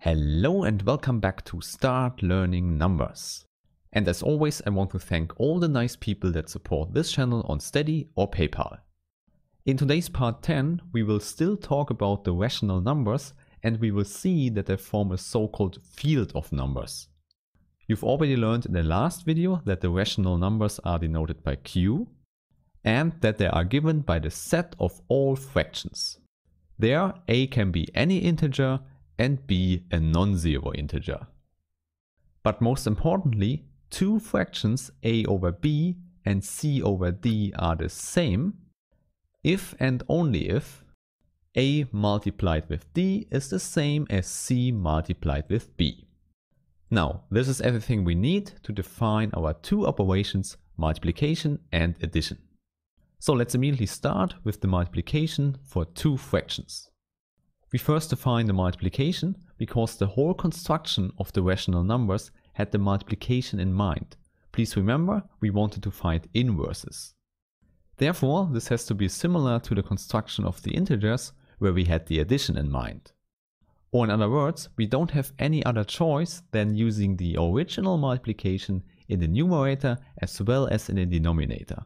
Hello and welcome back to Start Learning Numbers. And as always, I want to thank all the nice people that support this channel on Steady or PayPal. In today's part 10, we will still talk about the rational numbers and we will see that they form a so-called field of numbers. You've already learned in the last video that the rational numbers are denoted by q and that they are given by the set of all fractions. There, a can be any integer and b a non-zero integer. But most importantly, two fractions a over b and c over d are the same if and only if a multiplied with d is the same as c multiplied with b. Now, this is everything we need to define our two operations multiplication and addition. So let's immediately start with the multiplication for two fractions. We first define the multiplication because the whole construction of the rational numbers had the multiplication in mind. Please remember, we wanted to find inverses. Therefore, this has to be similar to the construction of the integers where we had the addition in mind. Or in other words, we don't have any other choice than using the original multiplication in the numerator as well as in the denominator.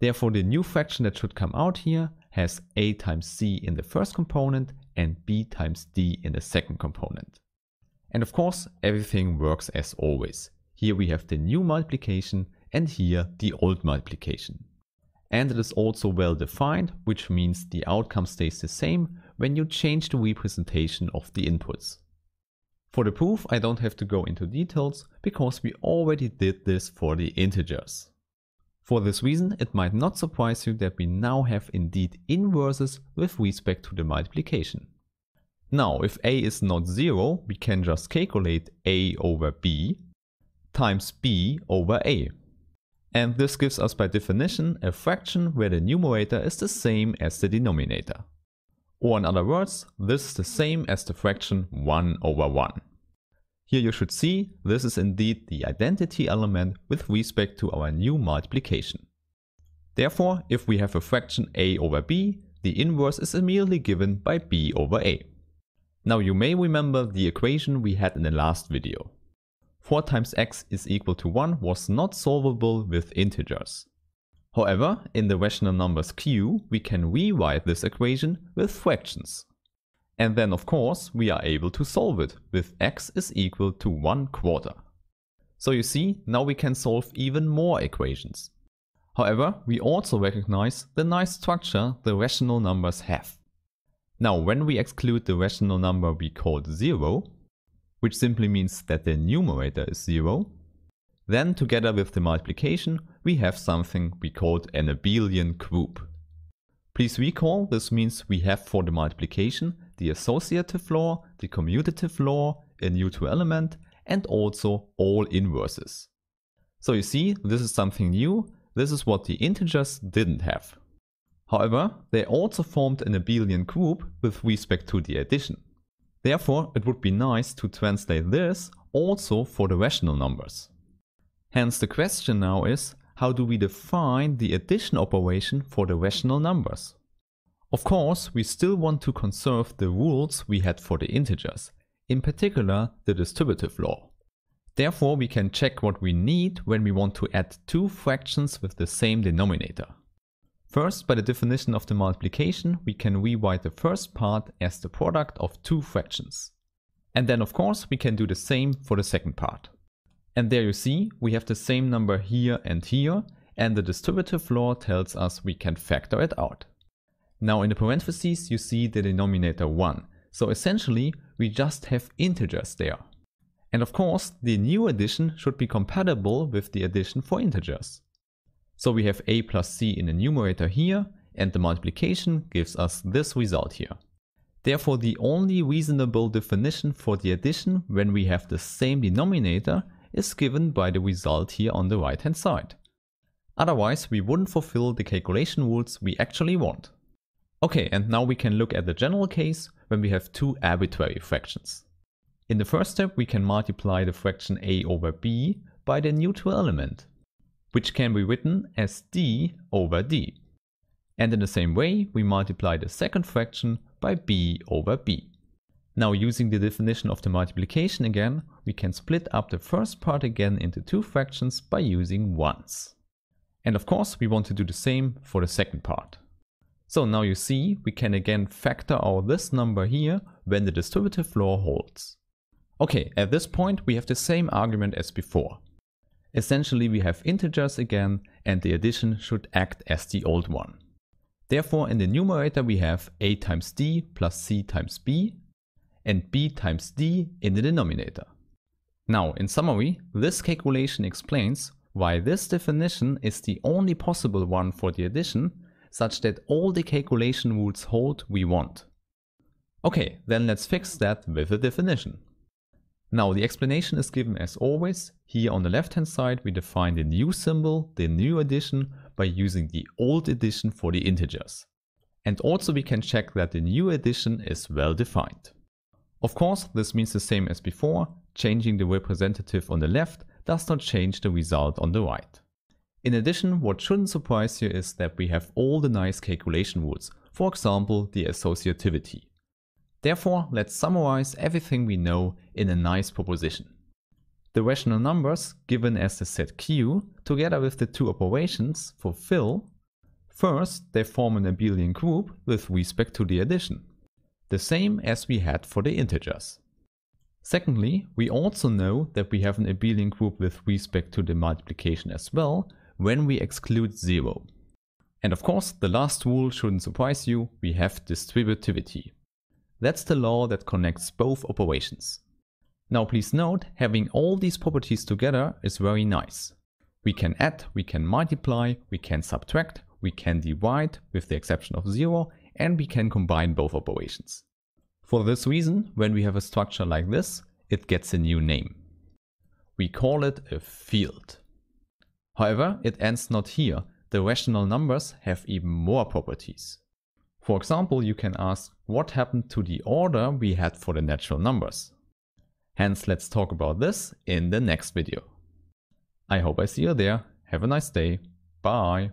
Therefore, the new fraction that should come out here has a times c in the first component and b times d in the second component. And of course, everything works as always. Here we have the new multiplication and here the old multiplication. And it is also well defined, which means the outcome stays the same when you change the representation of the inputs. For the proof, I don't have to go into details because we already did this for the integers. For this reason, it might not surprise you that we now have indeed inverses with respect to the multiplication. Now, if a is not 0, we can just calculate a over b times b over a. And this gives us by definition a fraction where the numerator is the same as the denominator. Or in other words, this is the same as the fraction 1 over 1. Here you should see this is indeed the identity element with respect to our new multiplication. Therefore, if we have a fraction a over b, the inverse is immediately given by b over a. Now you may remember the equation we had in the last video. 4 times x is equal to 1 was not solvable with integers. However, in the rational numbers q, we can rewrite this equation with fractions. And then of course we are able to solve it with x is equal to 1 quarter. So you see, now we can solve even more equations. However, we also recognize the nice structure the rational numbers have. Now when we exclude the rational number we called 0, which simply means that the numerator is 0, then together with the multiplication we have something we called an abelian group. Please recall this means we have for the multiplication the associative law, the commutative law, a neutral element, and also all inverses. So you see, this is something new, this is what the integers didn't have. However, they also formed an abelian group with respect to the addition. Therefore, it would be nice to translate this also for the rational numbers. Hence the question now is, how do we define the addition operation for the rational numbers? Of course, we still want to conserve the rules we had for the integers, in particular the distributive law. Therefore, we can check what we need when we want to add two fractions with the same denominator. First, by the definition of the multiplication, we can rewrite the first part as the product of two fractions. And then of course, we can do the same for the second part. And there you see, we have the same number here and here, and the distributive law tells us we can factor it out. Now in the parentheses you see the denominator 1. So essentially we just have integers there. And of course the new addition should be compatible with the addition for integers. So we have a plus c in the numerator here and the multiplication gives us this result here. Therefore the only reasonable definition for the addition when we have the same denominator is given by the result here on the right hand side. Otherwise we wouldn't fulfill the calculation rules we actually want. Okay, and now we can look at the general case when we have two arbitrary fractions. In the first step, we can multiply the fraction a over b by the neutral element, which can be written as d over d. And in the same way, we multiply the second fraction by b over b. Now using the definition of the multiplication again, we can split up the first part again into two fractions by using ones. And of course we want to do the same for the second part. So now you see we can again factor out this number here when the distributive law holds. Okay, at this point we have the same argument as before. Essentially we have integers again and the addition should act as the old one. Therefore in the numerator we have a times d plus c times b and b times d in the denominator. Now in summary, this calculation explains why this definition is the only possible one for the addition such that all the calculation rules hold we want. Okay, then let's fix that with a definition. Now the explanation is given as always. Here on the left hand side we define the new symbol, the new addition, by using the old addition for the integers. And also we can check that the new addition is well defined. Of course this means the same as before, changing the representative on the left does not change the result on the right. In addition, what shouldn't surprise you is that we have all the nice calculation rules, for example the associativity. Therefore, let's summarize everything we know in a nice proposition. The rational numbers given as the set q, together with the two operations, fulfill First, they form an abelian group with respect to the addition, the same as we had for the integers. Secondly, we also know that we have an abelian group with respect to the multiplication as well when we exclude 0. And of course, the last rule shouldn't surprise you, we have distributivity. That's the law that connects both operations. Now please note, having all these properties together is very nice. We can add, we can multiply, we can subtract, we can divide with the exception of 0 and we can combine both operations. For this reason, when we have a structure like this, it gets a new name. We call it a field. However, it ends not here. The rational numbers have even more properties. For example, you can ask what happened to the order we had for the natural numbers. Hence, let's talk about this in the next video. I hope I see you there. Have a nice day. Bye.